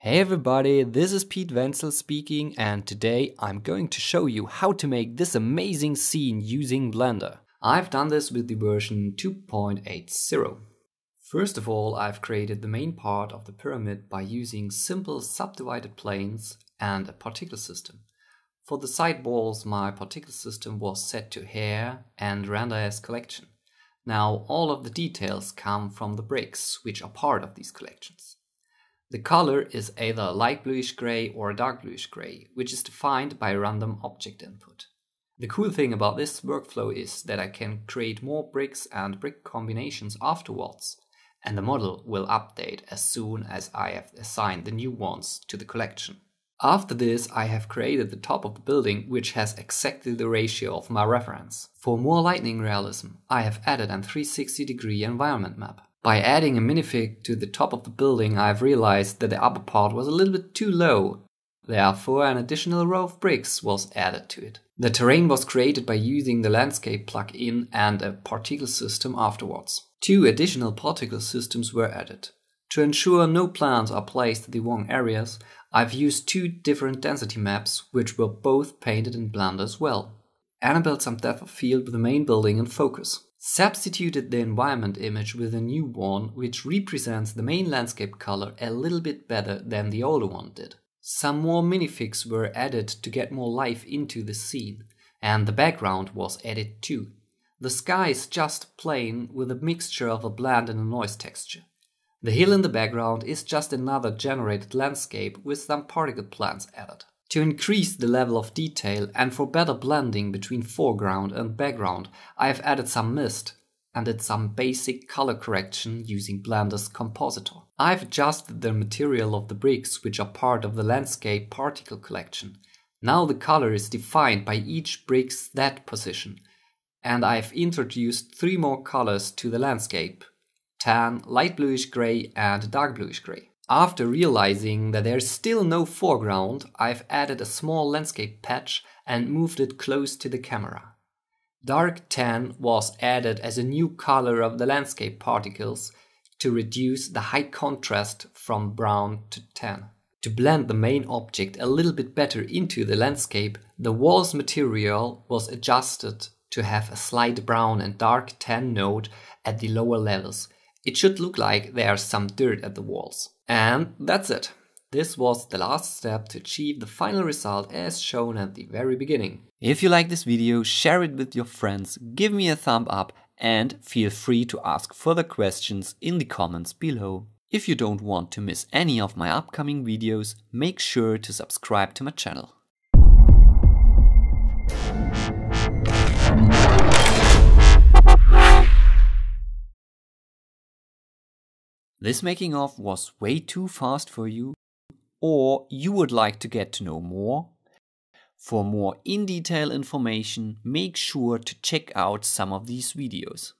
Hey everybody, this is Pete Wenzel speaking and today I'm going to show you how to make this amazing scene using Blender. I've done this with the version 2.80. First of all, I've created the main part of the pyramid by using simple subdivided planes and a particle system. For the side walls, my particle system was set to hair and render as collection. Now all of the details come from the bricks, which are part of these collections. The color is either light bluish gray or a dark bluish gray, which is defined by random object input. The cool thing about this workflow is that I can create more bricks and brick combinations afterwards, and the model will update as soon as I have assigned the new ones to the collection. After this, I have created the top of the building, which has exactly the ratio of my reference. For more lightning realism, I have added a 360 degree environment map. By adding a minifig to the top of the building, I've realized that the upper part was a little bit too low. Therefore, an additional row of bricks was added to it. The terrain was created by using the landscape plugin and a particle system afterwards. Two additional particle systems were added. To ensure no plants are placed in the wrong areas, I've used two different density maps, which were both painted in Blender as well. Built some depth of field with the main building in focus substituted the environment image with a new one which represents the main landscape color a little bit better than the older one did. Some more minifigs were added to get more life into the scene, and the background was added too. The sky is just plain with a mixture of a blend and a noise texture. The hill in the background is just another generated landscape with some particle plants added. To increase the level of detail and for better blending between foreground and background, I have added some mist and did some basic color correction using Blender's compositor. I've adjusted the material of the bricks which are part of the landscape particle collection. Now the color is defined by each brick's Z position and I've introduced three more colors to the landscape tan, light bluish gray and dark bluish gray. After realizing that there's still no foreground, I've added a small landscape patch and moved it close to the camera. Dark tan was added as a new color of the landscape particles to reduce the high contrast from brown to tan. To blend the main object a little bit better into the landscape, the walls material was adjusted to have a slight brown and dark tan note at the lower levels. It should look like there's some dirt at the walls. And that's it. This was the last step to achieve the final result as shown at the very beginning. If you like this video, share it with your friends, give me a thumb up and feel free to ask further questions in the comments below. If you don't want to miss any of my upcoming videos, make sure to subscribe to my channel. This making of was way too fast for you, or you would like to get to know more? For more in-detail information, make sure to check out some of these videos.